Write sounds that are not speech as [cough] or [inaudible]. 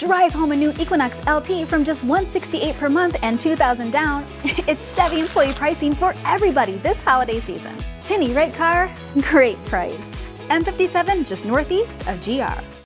Drive home a new Equinox LT from just $168 per month and $2,000 down. [laughs] It's Chevy employee pricing for everybody this holiday season. Tinney right car, [laughs] great price. M57 just northeast of GR.